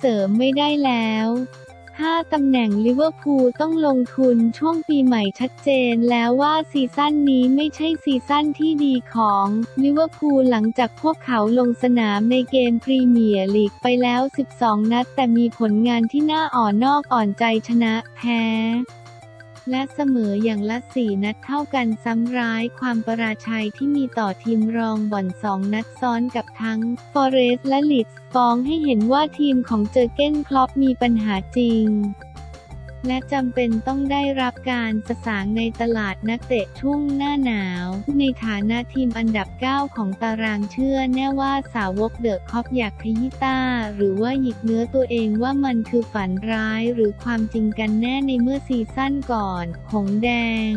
เสริมไม่ได้แล้ว5ตำแหน่งลิเวอร์พูลต้องลงทุนช่วงปีใหม่ชัดเจนแล้วว่าซีซั่นนี้ไม่ใช่ซีซั่นที่ดีของลิเวอร์พูลหลังจากพวกเขาลงสนามในเกมพรีเมียร์ลีกไปแล้ว 12 นัดแต่มีผลงานที่น่าอ่อนนอกอ่อนใจชนะแพ้ และเสมออย่างละสี่นัดเท่ากันซ้ำร้ายความประราชัยที่มีต่อทีมรองบ่อนสองนัดซ้อนกับทั้งฟอเรสต์และลิดส์ฟ้องให้เห็นว่าทีมของเจอเก้นคลอปมีปัญหาจริง และจำเป็นต้องได้รับการสะสางในตลาดนักเตะช่วงหน้าหนาว ในฐานะทีมอันดับ 9 ของตารางเชื่อแน่ว่าสาวกเดอะ ค็อปอยากขยี้ตาหรือว่าหยิกเนื้อตัวเองว่ามันคือฝันร้ายหรือความจริงกันแน่ในเมื่อซีซั่นก่อนหงแดง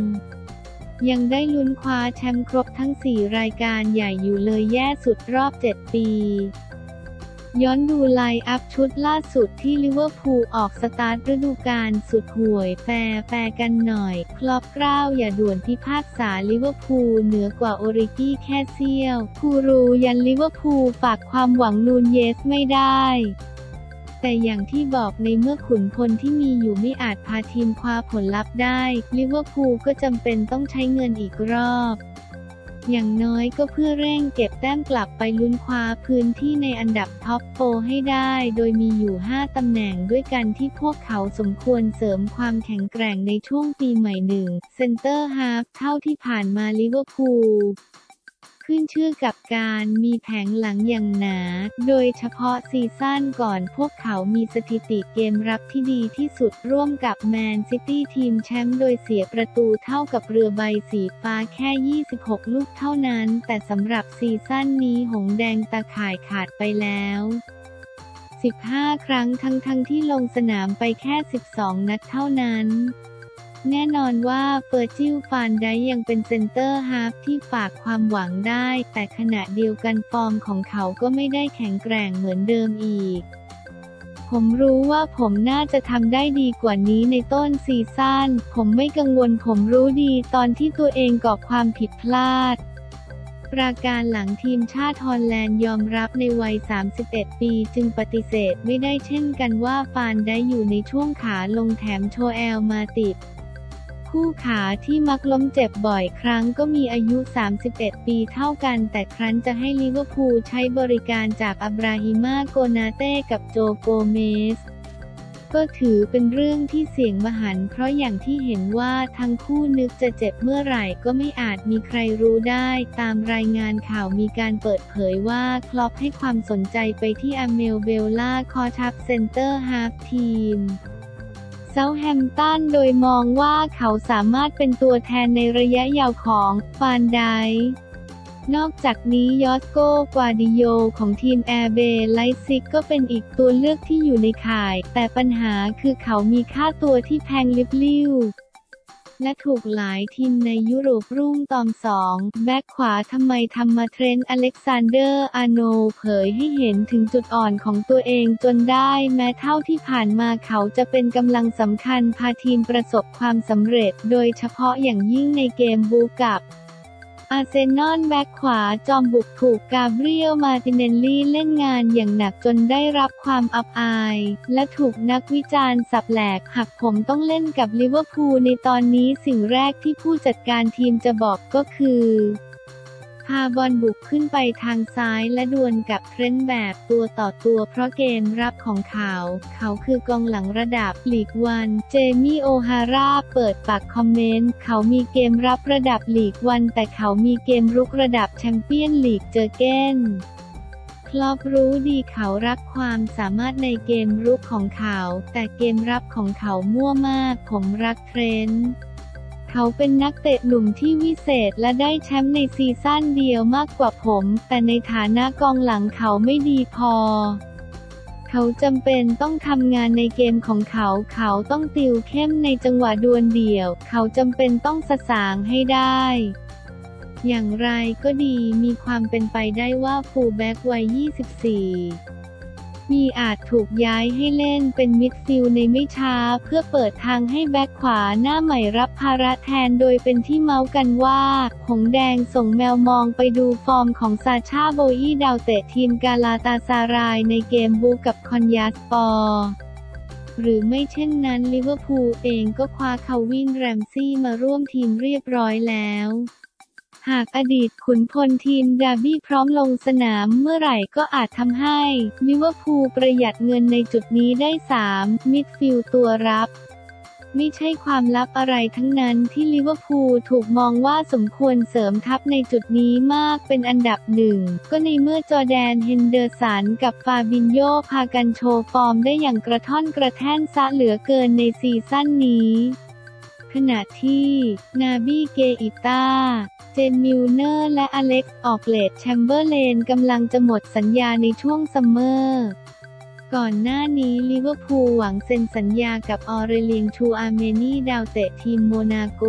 ยังได้ลุ้นคว้าแชมป์ครบทั้ง 4 รายการใหญ่อยู่เลยแย่สุดรอบ 7 ปี ย้อนดู line-up ชุดล่าสุดที่ลิเวอร์พูลออกสตาร์ทฤดูกาลสุดห่วย แฟร์ๆ กันหน่อย คล็อปป์กร้าวอย่าด่วนพิพากษาลิเวอร์พูลเหนือกว่าโอริกี้แค่เสี้ยวกูรูยันลิเวอร์พูลฝากความหวังนูนเยสไม่ได้แต่อย่างที่บอกในเมื่อขุนพลที่มีอยู่ไม่อาจพาทีมคว้าผลลัพธ์ได้ ลิเวอร์พูลก็จำเป็นต้องใช้เงินอีกรอบ อย่างน้อยก็เพื่อเร่งเก็บแต้มกลับไปลุ้นคว้าพื้นที่ในอันดับ top four ให้ได้ โดยมีอยู่ 5 ตำแหน่งด้วยกันที่พวกเขาสมควรเสริมความแข็งแกร่งในช่วงปีใหม่หนึ่งเซนเตอร์ฮาล์ฟเท่าที่ผ่านมาลิเวอร์พูล ขึ้นชื่อกับการมีแผงหลังอย่างหนา โดยเฉพาะซีซั่นก่อนพวกเขามีสถิติเกมรับที่ดีที่สุดร่วมกับแมนซิตี้ทีมแชมป์โดยเสียประตูเท่ากับเรือใบสีฟ้าแค่ 26 ลูกเท่านั้น แต่สำหรับซีซั่นนี้หงแดงตาข่ายขาดไปแล้ว15 ครั้งทั้งทั้งที่ลงสนามไปแค่ 12 นัดเท่านั้น แน่นอนว่าเฟอร์จิลฟานไดค์ยังเป็นเซนเตอร์ฮาล์ฟที่ฝากความหวังได้ แต่ขณะเดียวกันฟอร์มของเขาก็ไม่ได้แข็งแกร่งเหมือนเดิมอีก ผมรู้ว่าผมน่าจะทำได้ดีกว่านี้ในต้นซีซั่น ผมไม่กังวลผมรู้ดีตอนที่ตัวเองก่อความผิดพลาดปราการหลังทีมชาติฮอลแลนด์ยอมรับในวัย 31 ปีจึงปฏิเสธไม่ได้เช่นกันว่าฟานไดค์อยู่ในช่วงขาลงแถมโชแอลมาติป คู่ขาที่มักล้มเจ็บบ่อยครั้งก็มีอายุ 31 ปีเท่ากัน แต่ครั้นจะให้ลิเวอร์พูลใช้บริการจากอิบราฮิมาโกนาเต้กับโจโกเมซก็ถือเป็นเรื่องที่เสี่ยงมหันต์ เพราะอย่างที่เห็นว่าทั้งคู่นึกจะเจ็บเมื่อไหร่ก็ไม่อาจมีใครรู้ได้ ตามรายงานข่าวมีการเปิดเผยว่าคล็อปป์ให้ความสนใจไปที่อาร์เมลเบลล่า-ค็อตชัปเซนเตอร์ฮาล์ฟทีม เซาแธมป์ตันโดยมองว่าเขาสามารถเป็นตัวแทนในระยะยาวของฟานไดค์นอกจากนี้ยอสโกกวาร์ดิโอลของทีมแอร์เบไลป์ซิกก็เป็นอีกตัวเลือกที่อยู่ในข่าย แต่ปัญหาคือเขามีค่าตัวที่แพงลิบลิ่ว และถูกหลายทีมในยุโรปรุมตอมสองแบ็คขวาทำไปทำมาเทรนต์อเล็กซานเดอร์ อาโนเผยให้เห็นถึงจุดอ่อนของตัวเองจนได้แม้เท่าที่ผ่านมาเขาจะเป็นกำลังสำคัญพาทีมประสบความสำเร็จ โดยเฉพาะอย่างยิ่งในเกมบู๊กับ อาร์เซนอลแบ็คขวาจอมบุกถูกกาเบรียลมาติเนลลี่เล่นงานอย่างหนักจนได้รับความอับอาย และถูกนักวิจารณ์สับแหลกหากผมต้องเล่นกับลิเวอร์พูลในตอนนี้สิ่งแรกที่ผู้จัดการทีมจะบอกก็คือ พาบอลบุกขึ้นไปทางซ้ายและดวลกับเทรนต์แบบตัวต่อตัวเพราะเกมรับของเขา เขาคือกองหลังระดับ League One เจมี่โอฮาร่าเปิดปากคอมเมนต์ เขามีเกมรับระดับ League One แต่เขามีเกมรุกระดับแชมเปี้ยนลีกเจอร์เก้นคลอปรู้ดีเขารักความสามารถในเกมรุกของเขา แต่เกมรับของเขามั่วมาก ผมรักเทรนต์ เขาเป็นนักเตะหนุ่มที่วิเศษและได้แชมป์ในซีซั่นเดียวมากกว่าผม แต่ในฐานะกองหลังเขาไม่ดีพอ เขาจำเป็นต้องทำงานในเกมของเขา เขาต้องติวเข้มในจังหวะดวลเดี่ยว เขาจำเป็นต้องสสางให้ได้อย่างไรก็ดีมีความเป็นไปได้ว่าฟูลแบ็กวัย 24 ปีอาจถูกย้ายให้เล่นเป็นมิดฟิลด์ในไม่ช้า เพื่อเปิดทางให้แบ็คขวาหน้าใหม่รับภาระแทนโดยเป็นที่เม้าท์กันว่า หงส์แดงส่งแมวมองไปดูฟอร์มของซาชาโบอี้ดาวเตะทีมกาลาตาซารายในเกมบู๊กับคอนยาสปอร์หรือไม่เช่นนั้นลิเวอร์พูลเองก็คว้าคัลวินแรมซี่มาร่วมทีมเรียบร้อยแล้ว หากอดีตขุนพลทีมดาร์บี้พร้อมลงสนามเมื่อไหร่ก็อาจทำให้ลิเวอร์พูลประหยัดเงินในจุดนี้ได้ 3 มิดฟิลด์ตัวรับไม่ใช่ความลับอะไรทั้งนั้นที่ลิเวอร์พูลถูกมองว่าสมควรเสริมทัพในจุดนี้มากเป็นอันดับหนึ่ง ก็ในเมื่อจอร์แดนเฮนเดอร์สันกับฟาบินโยพากันโชว์ฟอร์มได้อย่างกระท่อนกระแท่นซะเหลือเกินในซีซั่นนี้ ขณะที่นาบีเกอิต้า เจมส์มิลเนอร์และอเล็กซ์ออกเลดแชมเบอร์เลนกำลังจะหมดสัญญาในช่วงซัมเมอร์ก่อนหน้านี้ลิเวอร์พูลหวังเซ็นสัญญากับออเรเลียงชูอาร์เมนีดาวเตะทีมโมนาโก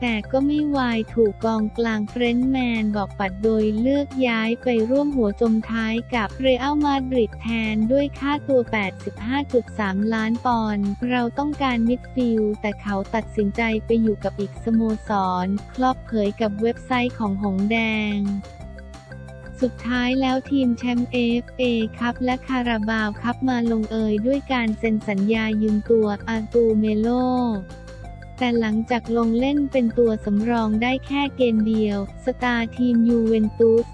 แต่ก็ไม่วายถูกกองกลาง Frenchman บอกปัดโดยเลือกย้ายไปร่วมหัวจมท้ายกับเรอัลมาดริดแทนด้วยค่าตัว 85.3 ล้านปอนด์เราต้องการมิดฟิลด์แต่เขาตัดสินใจไปอยู่กับอีกสโมสร คล็อปเผยกับเว็บไซต์ของหงส์แดงสุดท้ายแล้วทีมแชมป์เอฟเอคัพและคาราบาวคัพมาลงเอยด้วยการเซ็นสัญญายืมตัวอาร์ตูร์เมโล แต่หลังจากลงเล่นเป็นตัวสำรองได้แค่เกมเดียว สตาร์ทีมยูเวนตุส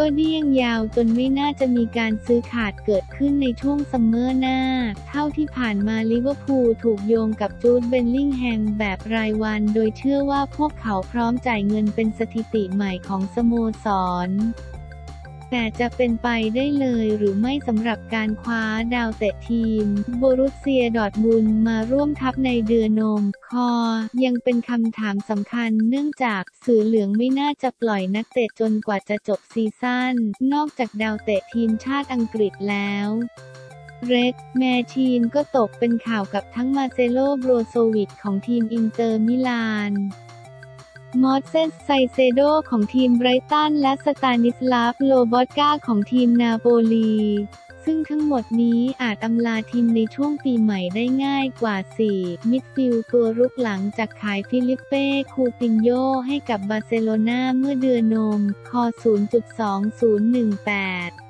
ก็เดี้ยงยาวจนไม่น่าจะมีการซื้อขาดเกิดขึ้นในช่วงซัมเมอร์หน้า เท่าที่ผ่านมาลิเวอร์พูลถูกโยงกับจูดเบลลิงแฮมแบบรายวัน โดยเชื่อว่าพวกเขาพร้อมจ่ายเงินเป็นสถิติใหม่ของสโมสร แต่จะเป็นไปได้เลยหรือไม่สำหรับการคว้าดาวเตะทีม โบรุสเซียดอร์ทมุนมาร่วมทัพในเดือนนมคอ ยังเป็นคำถามสำคัญเนื่องจากเสือเหลืองไม่น่าจะปล่อยนักเตะจนกว่าจะจบซีซั่นนอกจากดาวเตะทีมชาติอังกฤษแล้ว Red Machine ก็ตกเป็นข่าวกับทั้งมาร์เซโลโบรโซวิชของทีมอินเตอร์มิลาน มอยเซสไกเซโดของทีมไบรตันและสตานิสลาฟโลบอตกาของทีมนาโปลี ซึ่งทั้งหมดนี้อาจอำลาทีมในช่วงปีใหม่ได้ง่ายกว่า 4 มิดฟิลด์ตัวรุกหลังจากขายฟิลิปเป้คูตินโญ่ให้กับบาร์เซโลนาเมื่อเดือนนม ค 0.2018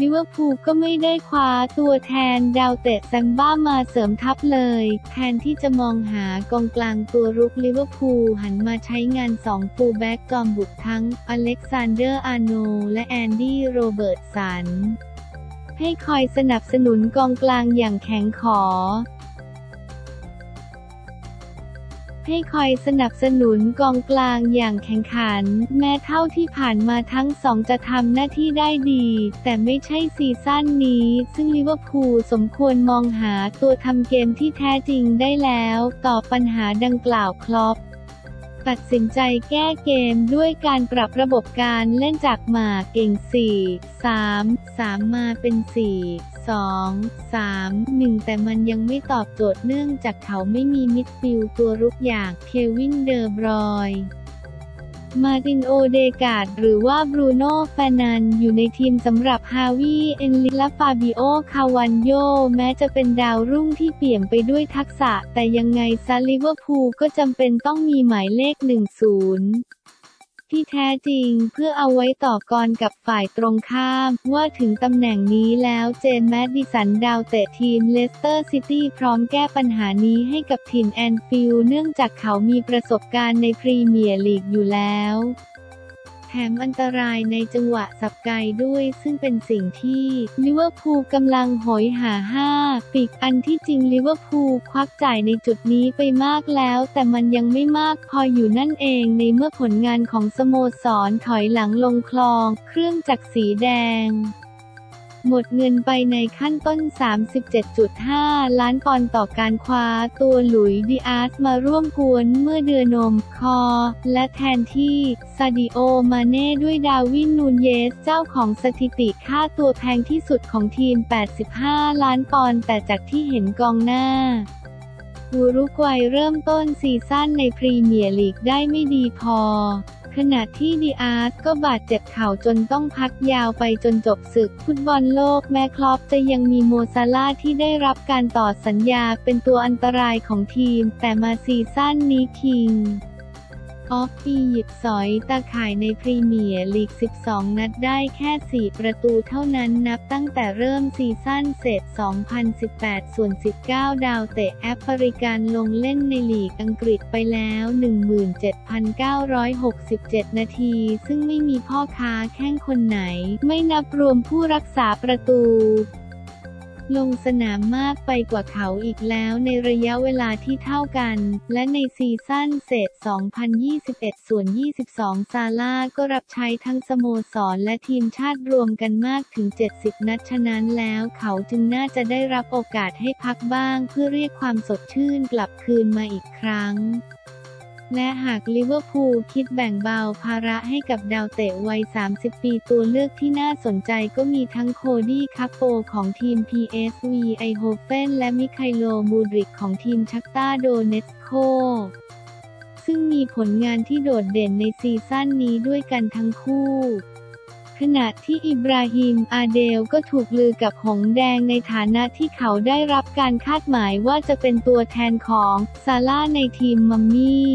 ลิเวอร์พูลก็ไม่ได้คว้าตัวแทนดาวเตะแซมบ้ามาเสริมทัพเลย แทนที่จะมองหากองกลางตัวรุกลิเวอร์พูลหันมาใช้งานสองฟูลแบ็กจอมบุกทั้งอเล็กซานเดอร์อาโนและแอนดี้โรเบิร์ตสันให้คอยสนับสนุนกองกลางอย่างแข็งขอ ให้คอยสนับสนุนกองกลางอย่างแข็งขัน แม้เท่าที่ผ่านมาทั้งสองจะทำหน้าที่ได้ดี แต่ไม่ใช่ซีซั่นนี้ ซึ่งลิเวอร์พูลสมควรมองหาตัวทำเกมที่แท้จริงได้แล้ว ต่อปัญหาดังกล่าวคลอปตัดสินใจแก้เกมด้วยการปรับระบบการเล่นจากหมากเก่ง 4 3 3 มาเป็น 4 2 3 1 แต่มันยังไม่ตอบโจทย์เนื่องจากเขาไม่มีมิดฟิลด์ตัวรุกอย่างเควินเดอร์บรอยน์มาร์ตินโอเดกาดหรือว่าบรูโน่แฟร์นันด์สอยู่ในทีมสำหรับฮาร์วีย์เอลเลียตและฟาบิโอ คาร์วัลโญ่ แม้จะเป็นดาวรุ่งที่เปี่ยมไปด้วยทักษะ แต่ยังไงซะลิเวอร์พูลก็จำเป็นต้องมีหมายเลข 10 ที่แท้จริงเพื่อเอาไว้ต่อกรกับฝ่ายตรงข้าม ว่าถึงตำแหน่งนี้แล้วเจมส์แมดดิสันดาวเตะทีมเลสเตอร์ซิตี้พร้อมแก้ปัญหานี้ให้กับถิ่นแอนฟิลด์เนื่องจากเขามีประสบการณ์ในพรีเมียร์ลีกอยู่แล้ว แถมอันตรายในจังหวะสับไกด้วย ซึ่งเป็นสิ่งที่ลิเวอร์พูลกำลังโหยหาห้าปีกอันที่จริงลิเวอร์พูลควักจ่ายในจุดนี้ไปมากแล้ว แต่มันยังไม่มากพออยู่นั่นเองในเมื่อผลงานของสโมสรถอยหลังลงคลอง เครื่องจักรสีแดง หมดเงินไปในขั้นต้น 37.5 ล้านปอนด์ต่อการคว้าตัวหลุยส์ดิอาซมาร่วมก๊วนเมื่อเดือนนมคอ และแทนที่ซาดิโอมาเน่ด้วยดาร์วินนูนเญซเจ้าของสถิติค่าตัวแพงที่สุดของทีม 85 ล้านปอนด์แต่จากที่เห็นกองหน้าอุรุกวัยเริ่มต้นซีซั่นในพรีเมียร์ลีกได้ไม่ดีพอ ขณะที่ดีอาร์ตก็บาดเจ็บเข่าจนต้องพักยาวไปจนจบศึกฟุตบอลโลกแม้คลอปจะยังมีโมซาลาห์ที่ได้รับการต่อสัญญาเป็นตัวอันตรายของทีม แต่มาซีซั่นนี้ King of Egypt สอยตาข่ายในพรีเมียร์ลีก 12 นัดได้แค่ 4 ประตูเท่านั้นนับตั้งแต่เริ่มซีซั่นเสร็จ 2018 ส่วน 19 ดาวเตะแอฟริกันลงเล่นในลีกอังกฤษไปแล้ว 17,967 นาที ซึ่งไม่มีพ่อค้าแข้งคนไหน ไม่นับรวมผู้รักษาประตู ลงสนามมากไปกว่าเขาอีกแล้วในระยะเวลาที่เท่ากัน และในซีซั่นเศษ 2021 ส่วน 22 ซาร่าก็รับใช้ทั้งสโมสรและทีมชาติรวมกันมากถึง 70 นัดฉะนั้นแล้วเขาจึงน่าจะได้รับโอกาสให้พักบ้าง เพื่อเรียกความสดชื่นกลับคืนมาอีกครั้ง และหากลิเวอร์พูลคิดแบ่งเบาภาระให้กับดาวเตะวัย 30 ปีตัวเลือกที่น่าสนใจก็มีทั้งโคดี้คัปโปของทีม PSV ไอนด์โฮเฟนและมิไคโลมูดริกของทีมชัคตาร์ โดเนตส์กซึ่งมีผลงานที่โดดเด่นในซีซั่นนี้ด้วยกันทั้งคู่ ขณะที่อิบราฮิมอาเดลก็ถูกลือกับหงส์แดงในฐานะที่เขาได้รับการคาดหมายว่าจะเป็นตัวแทนของซาลาห์ในทีมมัมมี่